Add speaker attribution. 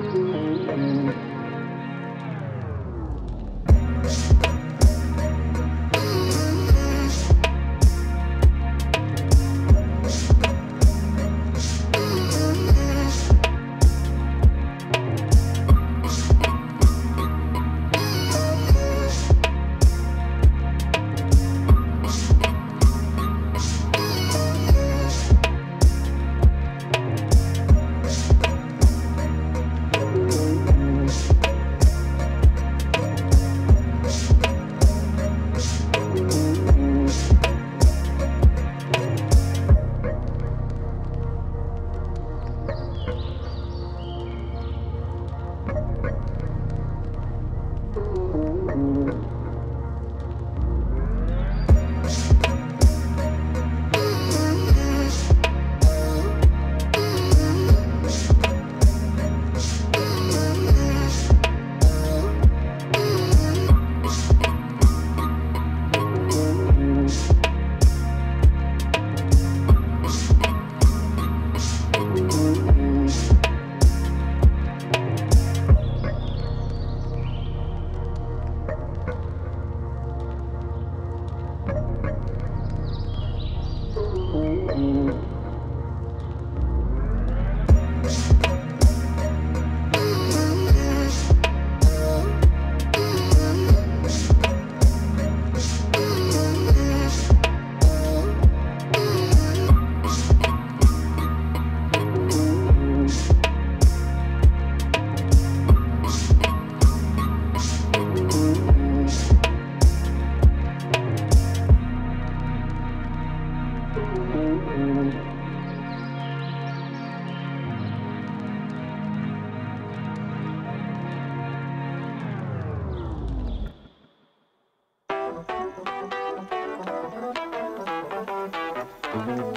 Speaker 1: Música thank you